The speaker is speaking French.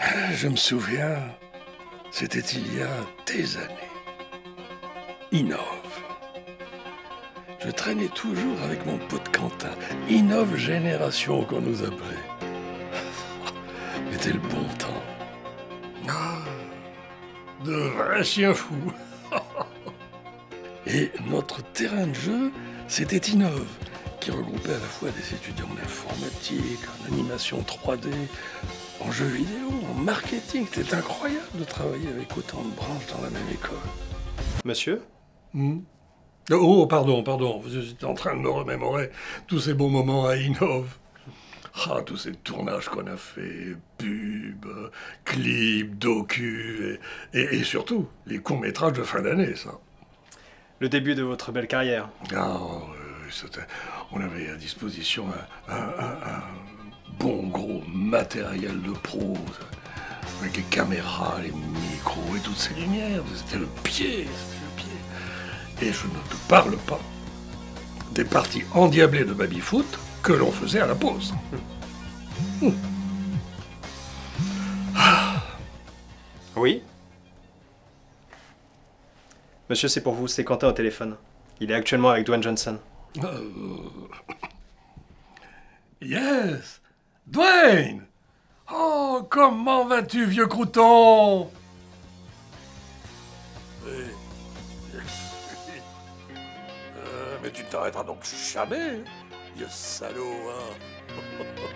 Je me souviens, c'était il y a des années. Innove. Je traînais toujours avec mon pote Quentin. Innove Génération qu'on nous appelait. C'était le bon temps. Ah, de vrais chiens fous. Et notre terrain de jeu, c'était Innove, qui regroupait à la fois des étudiants en informatique, en animation 3D, en jeux vidéo, en marketing. C'était incroyable de travailler avec autant de branches dans la même école. Monsieur Hmm. Oh, pardon, pardon, vous êtes en train de me remémorer tous ces bons moments à Innove. Ah, tous ces tournages qu'on a fait, pubs, clips, docu, et, et- et surtout, les courts-métrages de fin d'année, ça. Le début de votre belle carrière. Ah, oui, c'était- on avait à disposition un, un- un- un bon gros matériel de pro, avec les caméras, les micros et toutes ces lumières. C'était le pied, c'était le pied. Et je ne te parle pas des parties endiablées de baby-foot que l'on faisait à la pause. Oui Monsieur, c'est pour vous, c'est Quentin au téléphone. Il est actuellement avec Dwayne Johnson. Euh, Yes Dwayne! Oh, comment vas-tu, vieux crouton? Euh, mais tu ne t'arrêteras donc jamais, vieux salaud, hein?